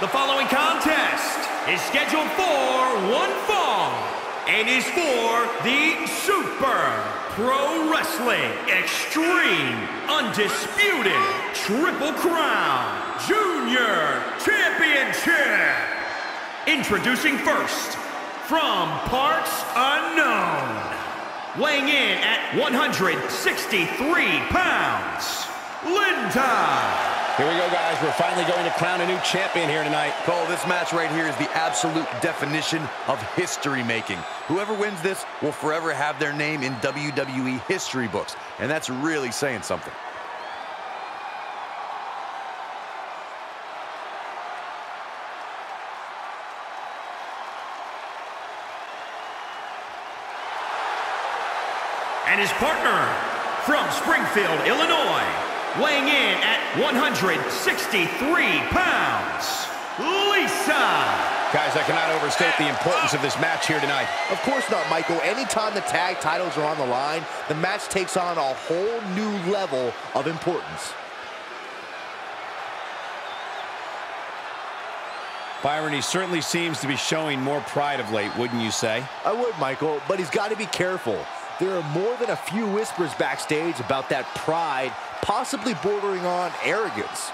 The following contest is scheduled for one fall and is for the Super Pro Wrestling Extreme Undisputed Triple Crown Junior Championship. Introducing first, from parts unknown, weighing in at 163 pounds, Linton. Here we go, guys. We're finally going to crown a new champion here tonight. Cole, this match right here is the absolute definition of history making. Whoever wins this will forever have their name in WWE history books, and that's really saying something. And his partner from Springfield, Illinois, weighing in at 163 pounds, Lisa. Guys, I cannot overstate the importance of this match here tonight. Of course not, Michael. Anytime the tag titles are on the line, the match takes on a whole new level of importance. Byron, he certainly seems to be showing more pride of late, wouldn't you say? I would, Michael, but he's got to be careful. There are more than a few whispers backstage about that pride, possibly bordering on arrogance.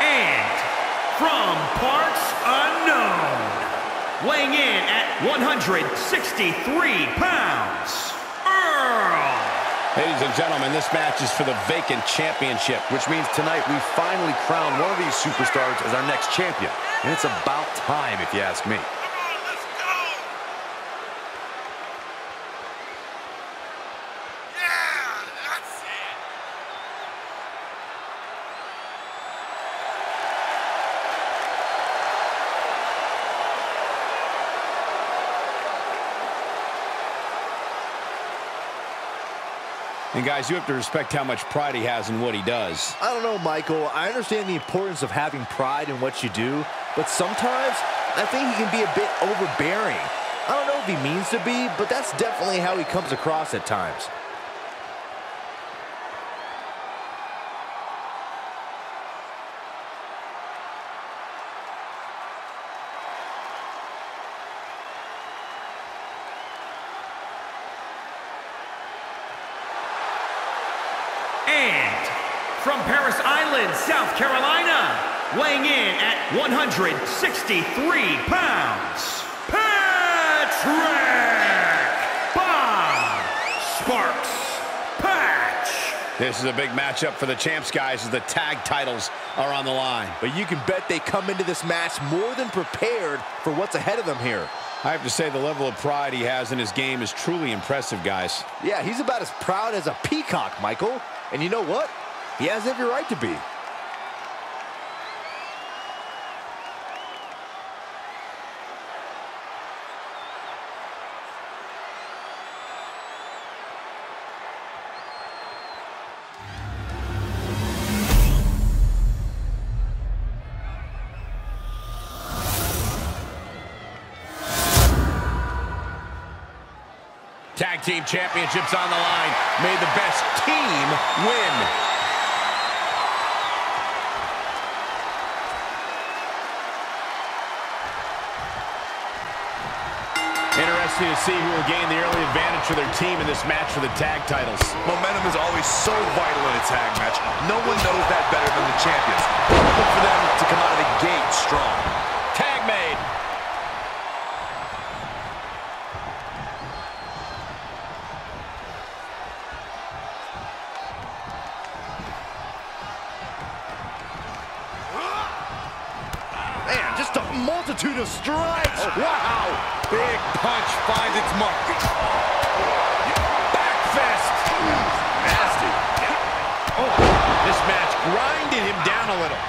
And from parts unknown, weighing in at 163 pounds, Earl. Ladies and gentlemen, this match is for the vacant championship. Which means tonight we finally crown one of these superstars as our next champion. And it's about time, if you ask me. And guys, you have to respect how much pride he has in what he does. I don't know, Michael. I understand the importance of having pride in what you do, but sometimes I think he can be a bit overbearing. I don't know if he means to be, but that's definitely how he comes across at times. And from Parris Island, South Carolina, weighing in at 163 pounds, Patrick Bob Sparks Patch. This is a big matchup for the champs, guys, as the tag titles are on the line. But you can bet they come into this match more than prepared for what's ahead of them here. I have to say the level of pride he has in his game is truly impressive, guys. Yeah, he's about as proud as a peacock, Michael. And you know what? He has every right to be. Tag team championships on the line. May the best team win. Interesting to see who will gain the early advantage for their team in this match for the tag titles. Momentum is always so vital in a tag match. No one knows that better than the champions. Look for them to come out of the gate strong. Man, just a multitude of strikes. Oh, wow. Big punch finds its mark. Back fist. Nasty. Oh, this match grinded him down a little.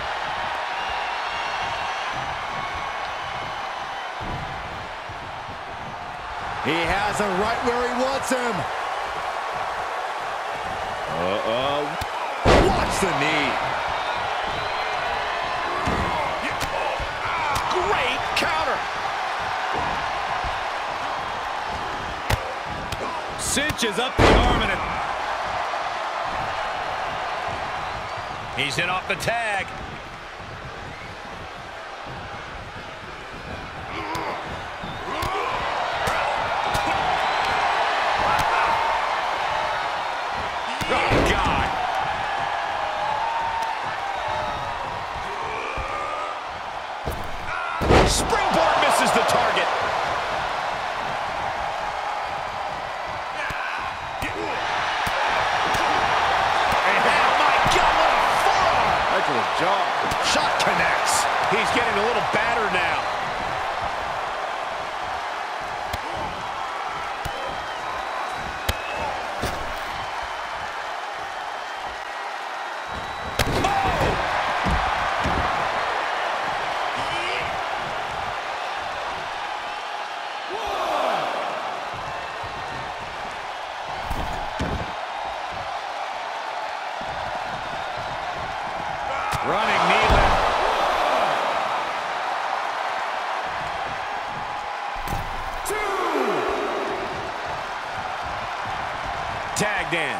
He has him right where he wants him. Uh-oh. Watch the knee. Cinches up the arm and it. He's in off the tag. Oh, Tagged in.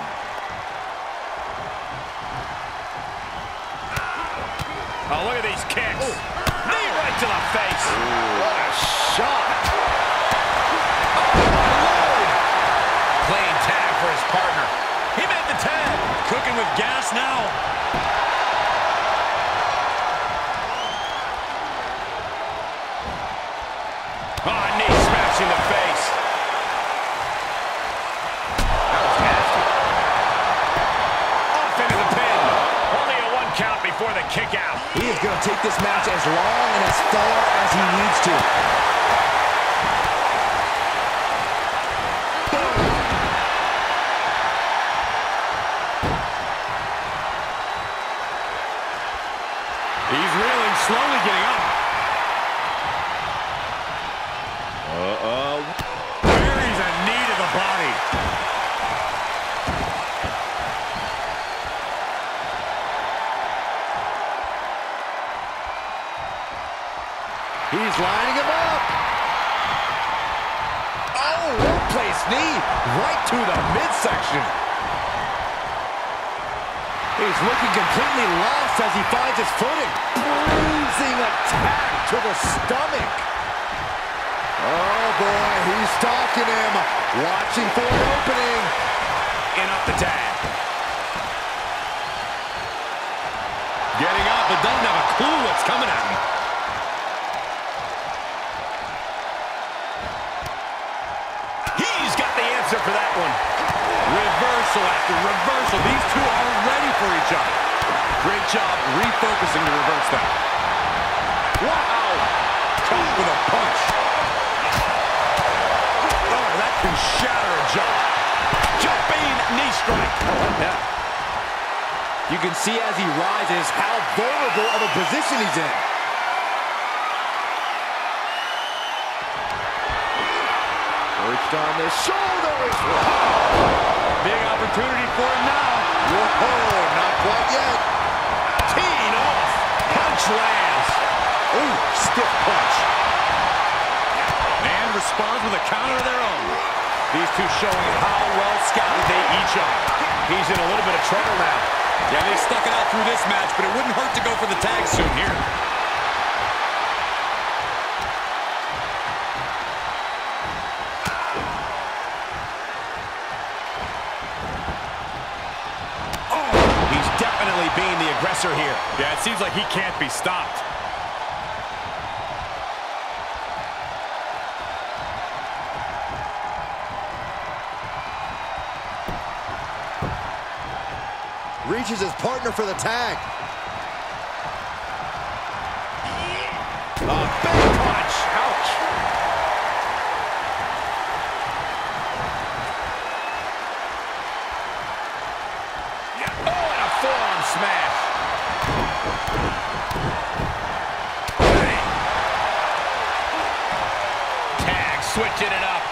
Oh, look at these kicks. Knee right to the face. What a shot. Clean tag for his partner. He made the tag. Cooking with gas now. Oh, knee smash in the face. Take this match as long and as far as he needs to. Right to the midsection. He's looking completely lost as he finds his footing. Bruising attack to the stomach. Oh, boy, he's stalking him. Watching for an opening. In up the tag. Getting up, but doesn't have a clue what's coming at him. Reversal after reversal. These two are ready for each other. Great job refocusing to reverse that. Wow! Caught with a punch. Oh, that can shatter a jaw. Jumping knee strike. Yeah. You can see as he rises how vulnerable of a position he's in. Perched on the shoulders. Big opportunity for him now. Whoa, not quite yet. Teeing off. Punch lands. Ooh, stiff punch. And responds with a counter of their own. These two showing how well scouted they each are. He's in a little bit of trouble now. Yeah, they stuck it out through this match, but it wouldn't hurt to go for the tag soon here. Definitely being the aggressor here. Yeah, it seems like he can't be stopped. Reaches his partner for the tag. A smash. Bang. Tag, switching it up.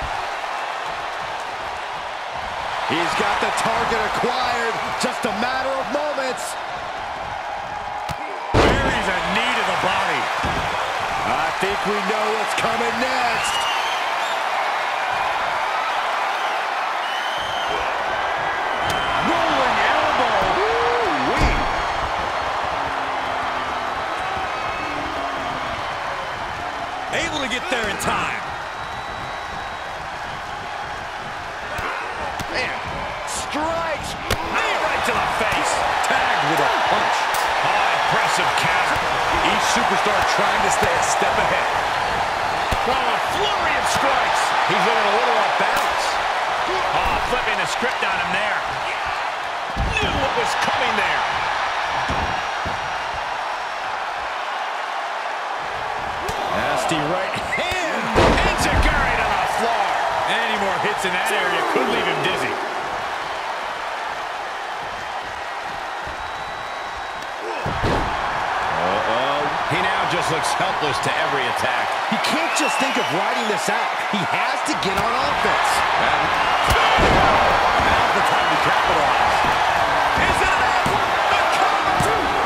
He's got the target acquired. Just a matter of moments. Buries a knee to the body. I think we know what's coming next. He's looking a little off balance. Oh, flipping the script on him there. Knew what was coming there. Nasty right hand. Enziguri to the floor. Any more hits in that area could leave him dizzy. Oh, he now just looks helpless to every attack. He can't think of riding this out. He has to get on offense. Now's the time to capitalize. Is it? The cover.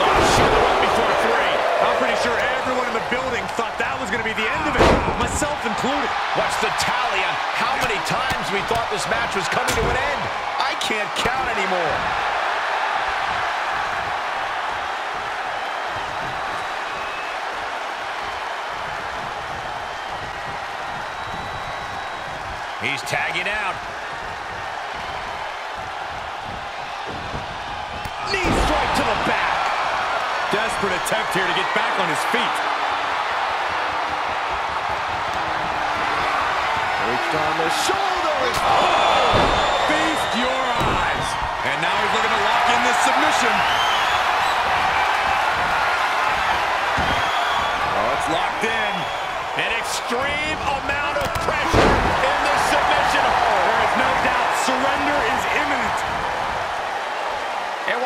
Oh, the one before three. I'm pretty sure everyone in the building thought that was going to be the end of it, myself included. What's the tally on how many times we thought this match was coming to an end? I can't count anymore. He's tagging out. Knee strike to the back. Desperate attempt here to get back on his feet. Reached on the shoulders. Oh! Feast your eyes. And now he's looking to lock in this submission. Oh, it's locked in. An extreme amount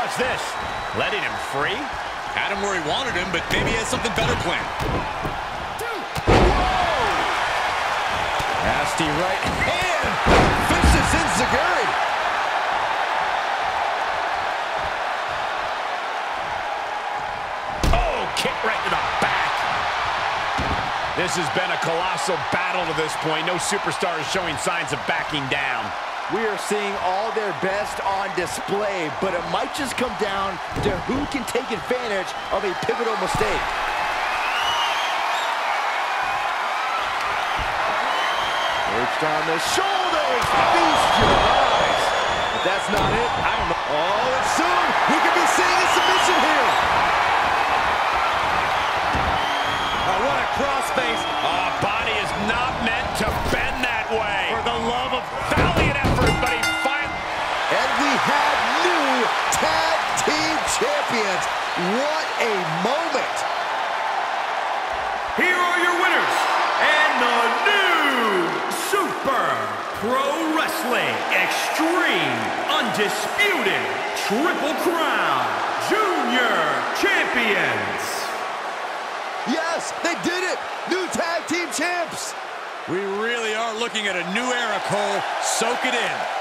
watch this. Letting him free? Had him where he wanted him, but maybe he has something better planned. Nasty right hand. Vicious Enziguri. Oh, kick right to the back. This has been a colossal battle to this point. No superstar is showing signs of backing down. We are seeing all their best on display, but it might just come down to who can take advantage of a pivotal mistake. Reached on the shoulders. Feast your eyes. If that's not it, I don't know. Undisputed Triple Crown Junior Champions. Yes, they did it. New tag team champs. We really are looking at a new era, Cole. Soak it in.